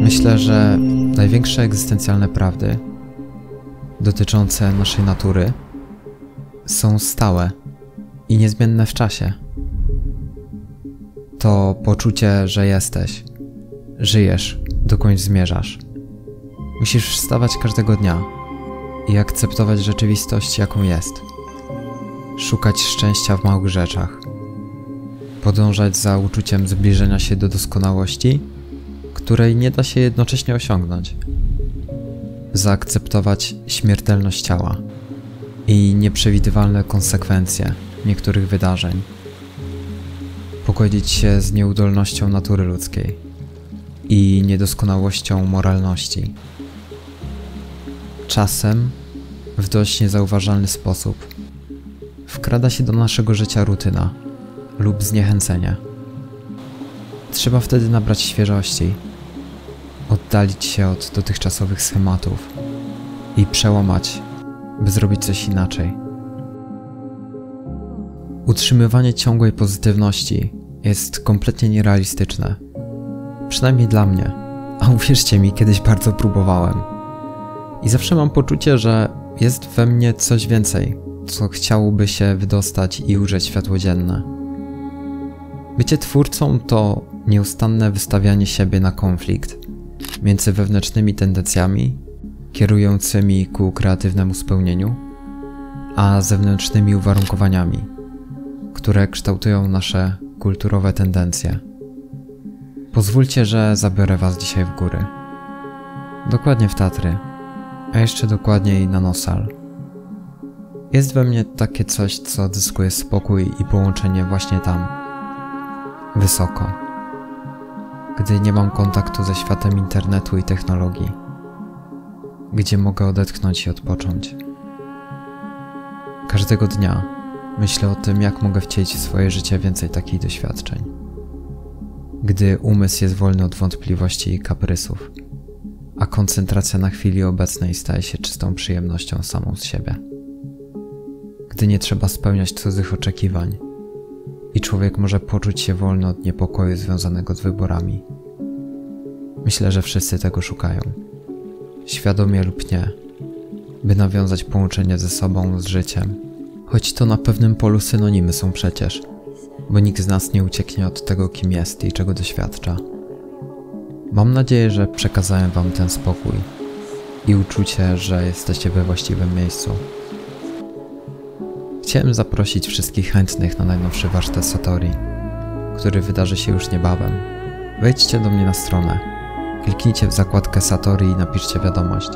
Myślę, że największe egzystencjalne prawdy dotyczące naszej natury są stałe i niezmienne w czasie. To poczucie, że jesteś, żyjesz, dokądś zmierzasz. Musisz wstawać każdego dnia i akceptować rzeczywistość, jaką jest. Szukać szczęścia w małych rzeczach. Podążać za uczuciem zbliżenia się do doskonałości, której nie da się jednocześnie osiągnąć. Zaakceptować śmiertelność ciała i nieprzewidywalne konsekwencje niektórych wydarzeń. Pogodzić się z nieudolnością natury ludzkiej i niedoskonałością moralności. Czasem, w dość niezauważalny sposób, wkrada się do naszego życia rutyna lub zniechęcenie. Trzeba wtedy nabrać świeżości, oddalić się od dotychczasowych schematów i przełamać, by zrobić coś inaczej. Utrzymywanie ciągłej pozytywności jest kompletnie nierealistyczne. Przynajmniej dla mnie. A uwierzcie mi, kiedyś bardzo próbowałem. I zawsze mam poczucie, że jest we mnie coś więcej, co chciałoby się wydostać i ujrzeć światło dzienne. Bycie twórcą to nieustanne wystawianie siebie na konflikt między wewnętrznymi tendencjami kierującymi ku kreatywnemu spełnieniu, a zewnętrznymi uwarunkowaniami, które kształtują nasze kulturowe tendencje. Pozwólcie, że zabiorę Was dzisiaj w góry. Dokładnie w Tatry, a jeszcze dokładniej na Nosal. Jest we mnie takie coś, co odzyskuje spokój i połączenie właśnie tam. Wysoko. Gdy nie mam kontaktu ze światem internetu i technologii. Gdzie mogę odetchnąć i odpocząć. Każdego dnia myślę o tym, jak mogę wcielić w swoje życie więcej takich doświadczeń. Gdy umysł jest wolny od wątpliwości i kaprysów, a koncentracja na chwili obecnej staje się czystą przyjemnością samą z siebie gdy nie trzeba spełniać cudzych oczekiwań i człowiek może poczuć się wolny od niepokoju związanego z wyborami. Myślę, że wszyscy tego szukają, świadomie lub nie, by nawiązać połączenie ze sobą, z życiem, choć to na pewnym polu synonimy są przecież, bo nikt z nas nie ucieknie od tego, kim jest i czego doświadcza. Mam nadzieję, że przekazałem Wam ten spokój i uczucie, że jesteście we właściwym miejscu. Chciałem zaprosić wszystkich chętnych na najnowszy warsztat Satori, który wydarzy się już niebawem. Wejdźcie do mnie na stronę, kliknijcie w zakładkę Satori i napiszcie wiadomość.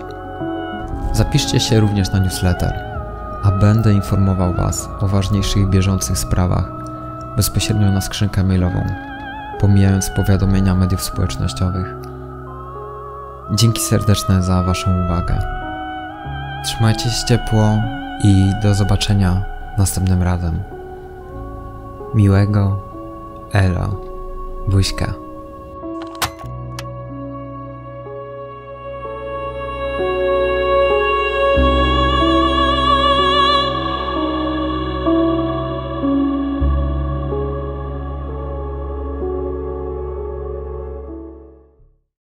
Zapiszcie się również na newsletter, a będę informował Was o ważniejszych bieżących sprawach bezpośrednio na skrzynkę mailową, pomijając powiadomienia mediów społecznościowych. Dzięki serdeczne za Waszą uwagę. Trzymajcie się ciepło i do zobaczenia następnym razem. Miłego Elo Buźka